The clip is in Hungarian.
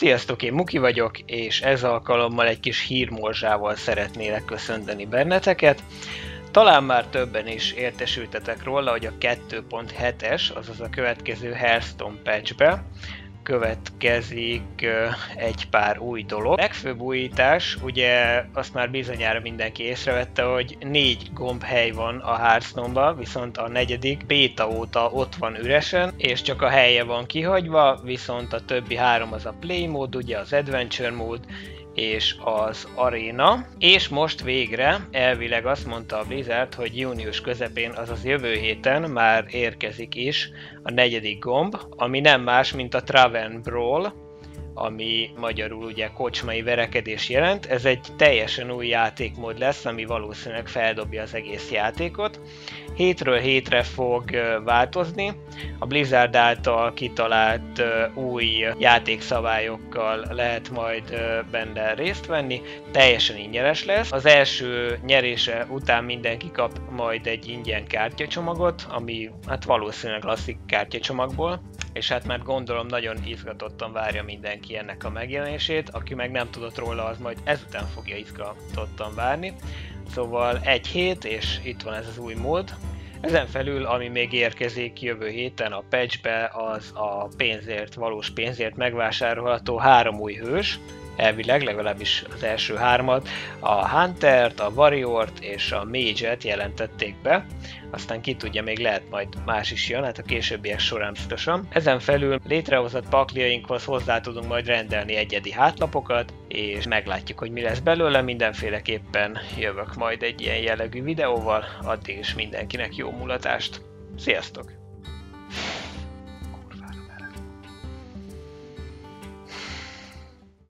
Sziasztok, én Muki vagyok, és ez alkalommal egy kis hírmorzsával szeretnélek köszönteni benneteket. Talán már többen is értesültetek róla, hogy a 2.7-es, azaz a következő Hearthstone patchbe következik egy pár új dolog. A legfőbb újítás, ugye azt már bizonyára mindenki észrevette, hogy négy gombhely van a hearthstone viszont a negyedik béta óta ott van üresen, és csak a helye van kihagyva, viszont a többi három az a play mód, ugye az adventure mód, és az Arena, és most végre elvileg azt mondta a Blizzard, hogy június közepén, azaz jövő héten már érkezik is a negyedik gomb, ami nem más, mint a Traven Brawl, ami magyarul ugye kocsmai verekedés jelent. Ez egy teljesen új játékmód lesz, ami valószínűleg feldobja az egész játékot. Hétről hétre fog változni. A Blizzard által kitalált új játékszabályokkal lehet majd benne részt venni. Teljesen ingyenes lesz. Az első nyerése után mindenki kap majd egy ingyen kártyacsomagot, ami hát valószínűleg klasszik kártyacsomagból és hát már gondolom nagyon izgatottan várja mindenki ennek a megjelenését, aki meg nem tudott róla, az majd ezután fogja izgatottan várni. Szóval egy hét, és itt van ez az új mód. Ezen felül, ami még érkezik jövő héten a patchbe, az a pénzért, valós pénzért megvásárolható három új hős, elvileg legalábbis az első hármat, a Huntert, a Warriort és a Mage-et jelentették be, aztán ki tudja, még lehet majd más is jön, hát a későbbiek során biztosan. Ezen felül létrehozott pakliainkhoz hozzá tudunk majd rendelni egyedi hátlapokat, és meglátjuk, hogy mi lesz belőle, mindenféleképpen jövök majd egy ilyen jellegű videóval, addig is mindenkinek jó mulatást. Sziasztok!